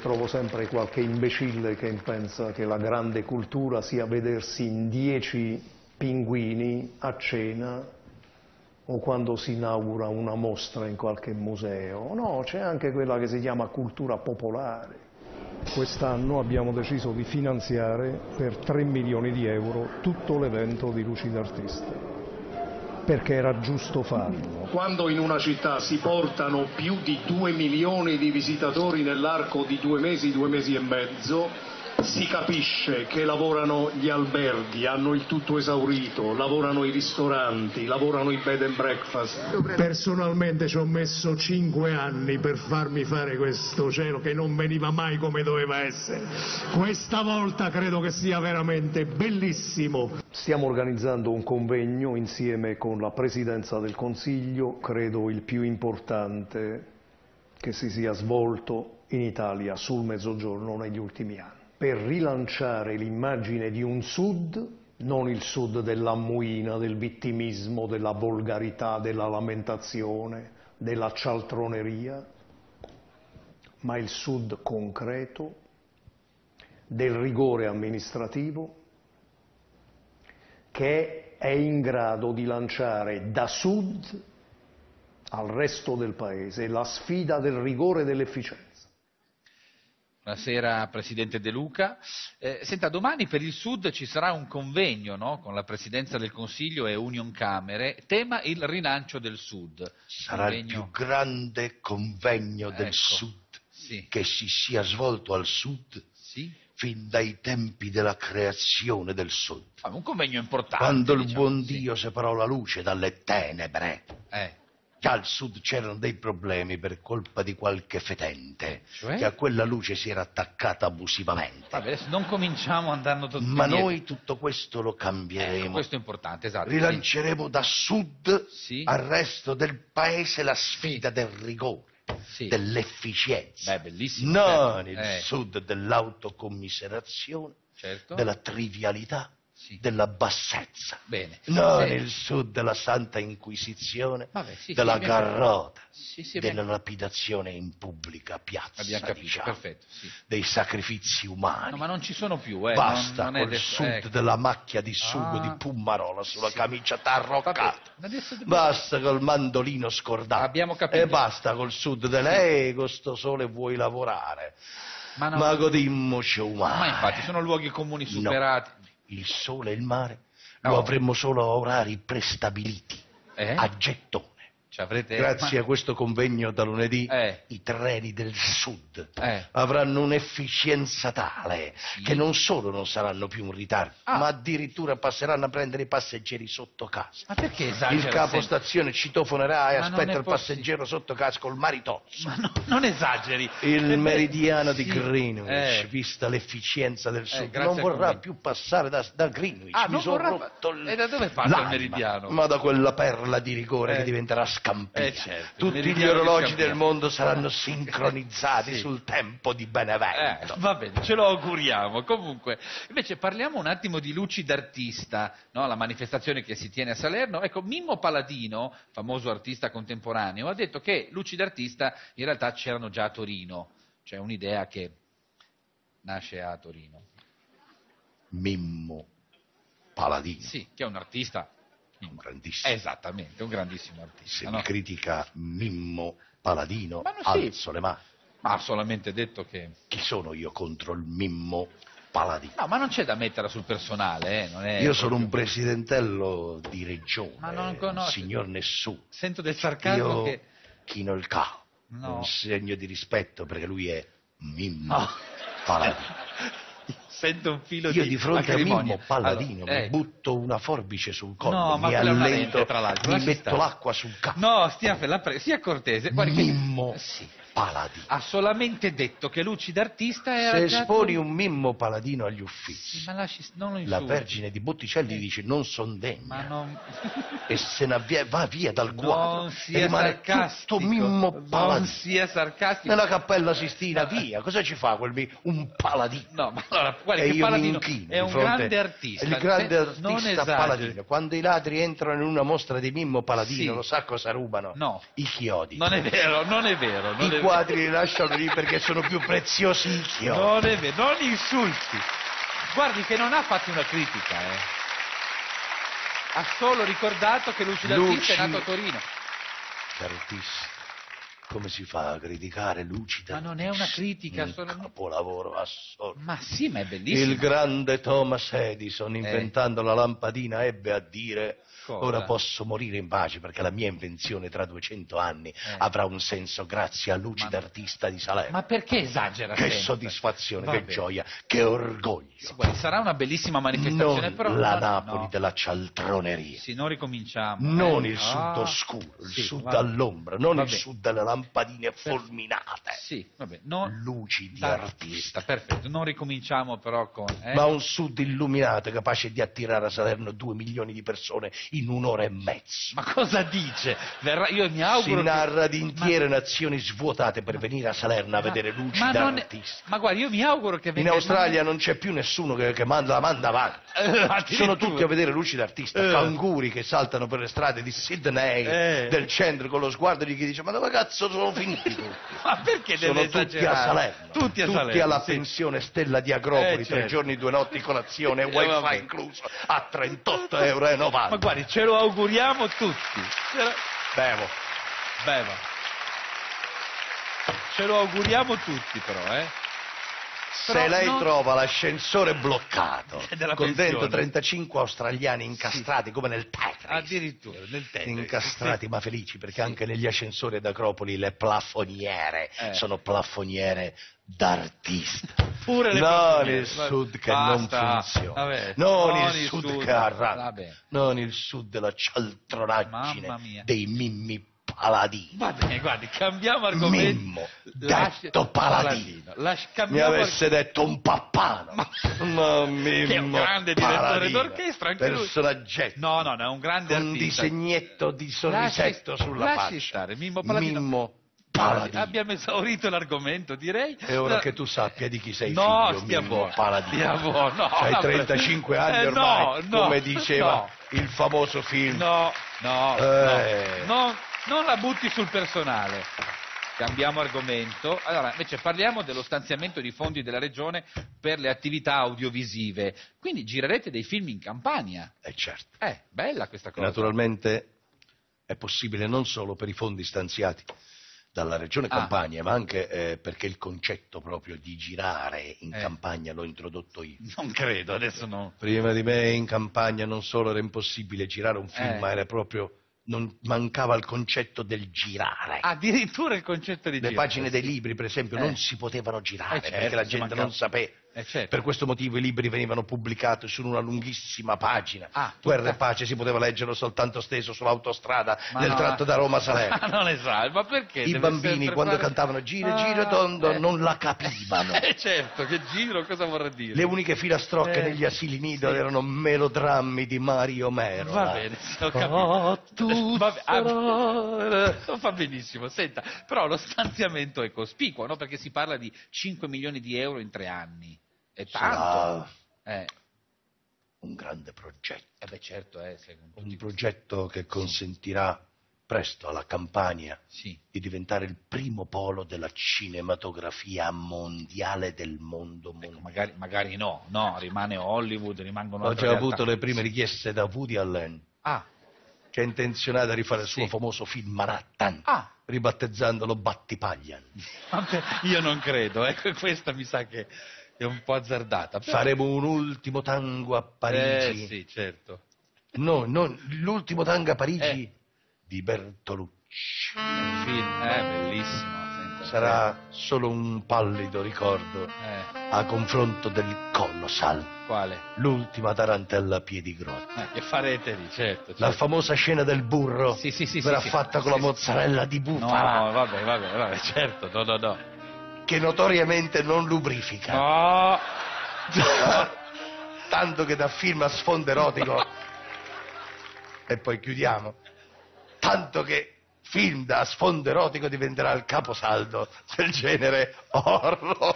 Trovo sempre qualche imbecille che pensa che la grande cultura sia vedersi in dieci pinguini a cena o quando si inaugura una mostra in qualche museo. No, c'è anche quella che si chiama cultura popolare. Quest'anno abbiamo deciso di finanziare per 3 milioni di euro tutto l'evento di Luci d'Artista perché era giusto farlo. Quando in una città si portano più di 2 milioni di visitatori nell'arco di due mesi, due mesi e mezzo, si capisce che lavorano gli alberghi, hanno il tutto esaurito, lavorano i ristoranti, lavorano i bed and breakfast. Personalmente ci ho messo cinque anni per farmi fare questo cielo che non veniva mai come doveva essere. Questa volta credo che sia veramente bellissimo. Stiamo organizzando un convegno insieme con la Presidenza del Consiglio, credo il più importante che si sia svolto in Italia sul Mezzogiorno negli ultimi anni per rilanciare l'immagine di un Sud, non il Sud dell'ammuina, del vittimismo, della volgarità, della lamentazione, della cialtroneria, ma il Sud concreto, del rigore amministrativo, che è in grado di lanciare da Sud al resto del Paese la sfida del rigore e dell'efficienza. Buonasera Presidente De Luca. Eh, senta, domani per il Sud ci sarà un convegno no? con la Presidenza del Consiglio e Union Camere, tema il rilancio del Sud. Sarà convegno... il più grande convegno del ecco. Sud sì. che si sia svolto al Sud sì. fin dai tempi della creazione del Sud. Ah, un convegno importante. Quando diciamo, il buon Dio separò la luce dalle tenebre. Eh Già al sud c'erano dei problemi per colpa di qualche fetente cioè? che a quella luce si era attaccata abusivamente. Vabbè, adesso non cominciamo andando tutti Ma noi tutto questo lo cambieremo. Ecco, questo è importante, esatto. Rilanceremo da sud sì. al resto del paese la sfida sì. del rigore. Sì. dell'efficienza. Beh, bellissimo. Non certo. il eh. sud dell'autocommiserazione, certo. della trivialità, sì. della bassezza, Bene. non il sud della Santa Inquisizione, Vabbè, sì, della sì, garrota, della lapidazione in pubblica piazza, Abbiamo capito, diciamo, perfetto, dei sacrifici umani. No, ma non ci sono più, eh. Basta non, non col sud ecco. della macchia di sugo ah. di Pummarola sulla camicia tarroccata. Basta col mandolino scordato. Abbiamo capito. E basta col sud dell'ego, sto sole vuoi lavorare. Ma, no, ma godimmoci umani. Ma infatti sono luoghi comuni superati. No il sole e il mare lo avremmo solo a orari prestabiliti, eh? a gettone. Avrete... Grazie Ma... a questo convegno da lunedì eh. i treni del sud eh. avranno un'efficienza tale sì. che non solo non saranno più in ritardo, ah. ma addirittura passeranno a prendere i passeggeri sotto casa. Ma perché esagera? Il capostazione citofonerà e aspetta il passeggero sotto casa col maritozzo. Ma no, non esageri. Il eh, meridiano sì. di Greenwich, vista l'efficienza del eh, sud, non vorrà più passare da, da Greenwich. Ah, Mi sono vorrà... rotto il... E da dove passa il meridiano? Ma da quella perla di rigore che eh. diventerà Scampia. Eh, certo. Tutti gli orologi del mondo saranno sincronizzati sì. sul tempo di Benevento. Eh, va bene, ce lo auguriamo. Comunque, invece parliamo un attimo di Luci d'Artista, no? la manifestazione che si tiene a Salerno. Ecco, Mimmo Paladino, famoso artista contemporaneo, ha detto che Luci d'Artista in realtà c'erano già a Torino. C'è un'idea che nasce a Torino. Mimmo Paladino. Sì, che è un artista un grandissimo. Esattamente, un grandissimo artista. Se no? mi critica Mimmo Paladino, alzo le mani. Ma ha solamente detto che... Chi sono io contro il Mimmo Paladino? No, ma non c'è da metterla sul personale, eh? non è Io sono un presidentello di regione, ma non conosco. signor nessuno. Sento del sarcasmo io che... chino il cao. No. Un segno di rispetto perché lui è Mimmo no. Paladino. Sento un filo Io di di fronte a Mimmo Palladino allora, mi butto una forbice sul collo, no, mi allento, mi metto l'acqua sul capo. No, stia, sia cortese. Guardi, Mimmo che... sì. Paladino. Ha solamente detto che Lucida Artista era Se esponi un mimmo paladino agli uffici, sì, lasci, la Vergine di Botticelli eh. dice non son degna non... e se ne avvia, va via dal quadro e rimane tutto mimmo paladino. Non sia sarcastico. Nella cappella Sistina, via. Cosa ci fa quel mimmo? Un paladino. No, ma allora, guarda e che paladino è un grande artista. Il grande artista paladino. Quando i ladri entrano in una mostra di mimmo paladino, sì. lo sa cosa rubano? No. I chiodi. Non è vero, non è vero. Non I è quadri li lasciano lì perché sono più preziosi i chiodi. Non è vero, non insulti. Guardi che non ha fatto una critica, eh. Ha solo ricordato che Luci D'Artista è nato a Torino. D'Artista. Come si fa a criticare Lucida? Ma non è una critica, un sono... capolavoro assorto. Ma sì, ma è bellissimo. Il grande Thomas Edison, inventando eh. la lampadina, ebbe a dire Cosa? Ora posso morire in pace perché la mia invenzione tra 200 anni eh. avrà un senso grazie a luci d'artista di Salerno. Ma perché esagera Che sempre? soddisfazione, Va che gioia, che orgoglio. Sì, sarà una bellissima manifestazione, non però... la Napoli no. della cialtroneria. Sì, non ricominciamo. Non eh. il sud ah. oscuro, il sì, sud all'ombra, non il sud delle lampadine fulminate. Sì, vabbè. Non... Luci di artista. Perfetto, non ricominciamo però con... Eh? Ma un sud illuminato capace di attirare a Salerno due milioni di persone in un'ora e mezzo. Ma cosa dice? Verrà, io mi auguro. Si narra di intere ma... nazioni svuotate per venire a Salerno a vedere luci ma d'artista. Ma guarda, io mi auguro che venga. In Australia non c'è più nessuno che, che manda, la manda avanti. Sono tutti a vedere luci d'artista. Eh. Canguri che saltano per le strade di Sydney, eh. del centro, con lo sguardo di chi dice: Ma dove cazzo sono finiti tutti? ma perché sono deve tutti a Salerno. Tutti a Salerno. Tutti alla sì. pensione Stella di Agropoli, eh, certo. tre giorni, due notti colazione eh, wifi incluso a 38,90 euro. Ma guardi, ce lo auguriamo tutti. Bevo. Beva. Ce lo auguriamo tutti però, eh. Se lei non... trova l'ascensore bloccato, con dentro 35 australiani incastrati sì. come nel Tetris. Addirittura, nel Tetris. Incastrati sì. ma felici, perché sì. anche negli ascensori d'Acropoli le plafoniere eh. sono plafoniere d'artista. Pure le non il sud che Basta. non funziona. Vabbè, non, non, il sud, sud che arranca. Non il sud della cialtronaggine dei mimmi Paladino. Va bene, guardi, cambiamo argomento. Mimmo, detto Paladino. Paladino. Mi avesse detto un pappano. Ma, ma Mimmo che è un grande direttore d'orchestra, anche Personaggetto. No, no, no, è un grande un artista. Un disegnetto di sorrisetto lasci, sulla lasci faccia. stare, Mimmo Paladino. Mimmo Paladino. Abbiamo esaurito l'argomento, direi. E ora che tu sappia di chi sei no, figlio, stia Mimmo Paladino. Stia buono, no. Hai 35 anni eh, ormai, no, no, come diceva no. il famoso film. No, no, eh. no. No non la butti sul personale. Cambiamo argomento. Allora, invece parliamo dello stanziamento di fondi della Regione per le attività audiovisive. Quindi girerete dei film in Campania. Eh certo. Eh, bella questa cosa. Naturalmente è possibile non solo per i fondi stanziati dalla Regione ah. Campania, ma anche eh, perché il concetto proprio di girare in eh. Campagna l'ho introdotto io. Non credo, adesso no. Prima di me in Campagna non solo era impossibile girare un film, eh. ma era proprio non mancava il concetto del girare. Addirittura il concetto di Le girare. Le pagine dei libri, per esempio, eh. non si potevano girare eh certo, perché la gente non sapeva. Eh certo. Per questo motivo i libri venivano pubblicati su una lunghissima pagina. Ah, Guerra e pace si poteva leggerlo soltanto steso sull'autostrada ma nel no, tratto da Roma a Salerno. Ma non è salvo, ma perché? I bambini quando fare... cantavano giro, ah, giro tondo eh. non la capivano. Eh certo, che giro cosa vorrà dire? Le uniche filastrocche eh. negli asili nido sì. erano melodrammi di Mario Mero. Va bene, ho capito. Oh, tu va ah, non fa benissimo. Senta, però lo stanziamento è cospicuo, no? Perché si parla di 5 milioni di euro in tre anni. È tanto. Eh. Un grande progetto. Eh beh, certo, eh, un progetto che consentirà presto alla Campania sì. di diventare il primo polo della cinematografia mondiale del mondo ecco, mondiale. magari, magari, no, no, rimane Hollywood, rimangono... Ho già avuto le prime richieste da Woody Allen. Ah. Che è intenzionato a rifare il suo famoso film Manhattan. Ah. Ribattezzandolo Battipaglian. Io non credo, ecco, questa mi sa che è un po' azzardata. Però... Faremo un ultimo tango a Parigi. Eh sì, certo. No, no, l'ultimo tango a Parigi eh. di Bertolucci. Un film, eh, bellissimo. Senta, Sarà sì. solo un pallido ricordo eh. a confronto del Colossal. Quale? L'ultima tarantella a piedi grotti. Eh, che farete lì, certo, certo, La famosa scena del burro sì, sì, sì, verrà sì, fatta con la mozzarella di bufala. No, vabbè, vabbè, vabbè, certo, no, no, no che notoriamente non lubrifica. No. Tanto che da film a sfondo erotico e poi chiudiamo. Tanto che film da sfondo erotico diventerà il caposaldo del genere horror.